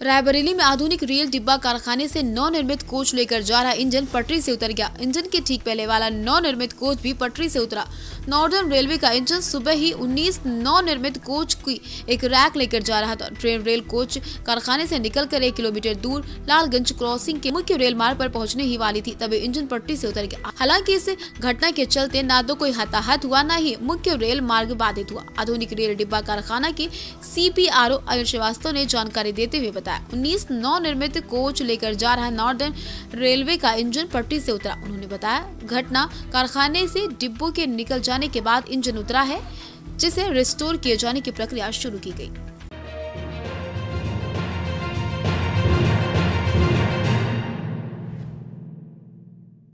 रायबरेली में आधुनिक रेल डिब्बा कारखाने से नव निर्मित कोच लेकर जा रहा इंजन पटरी से उतर गया। इंजन के ठीक पहले वाला नव निर्मित कोच भी पटरी से उतरा। नॉर्दर्न रेलवे का इंजन सुबह ही 19 नव निर्मित कोच की एक रैक लेकर जा रहा था। ट्रेन रेल कोच कारखाने से निकलकर एक किलोमीटर दूर लालगंज क्रॉसिंग के मुख्य रेल मार्ग पर पहुँचने ही वाली थी, तभी इंजन पटरी से उतर गया। हालाँकि इस घटना के चलते न तो कोई हताहत हुआ, न ही मुख्य रेल मार्ग बाधित हुआ। आधुनिक रेल डिब्बा कारखाना के सी पी श्रीवास्तव ने जानकारी देते हुए बताया। बताया उन्नीस नव निर्मित कोच लेकर जा रहा नॉर्दर्न रेलवे का इंजन, पट्टी से उतरा। उन्होंने बताया, घटना कारखाने से डिब्बों के निकल जाने के बाद इंजन उतरा है, जिसे रिस्टोर किए जाने की प्रक्रिया शुरू की गई।